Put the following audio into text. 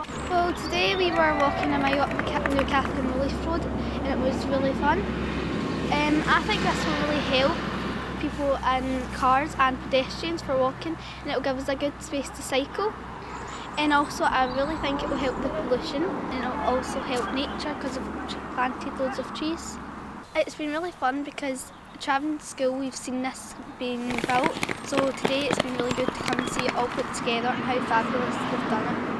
Well, today we were walking in my up New Cathkin Relief Road and it was really fun. Um, I think this will really help people in cars and pedestrians for walking and it will give us a good space to cycle. And also I really think it will help the pollution and it will also help nature because we've planted loads of trees. It's been really fun because travelling to school we've seen this being built so today it's been really good to come and see it all put together and how fabulous they've done it.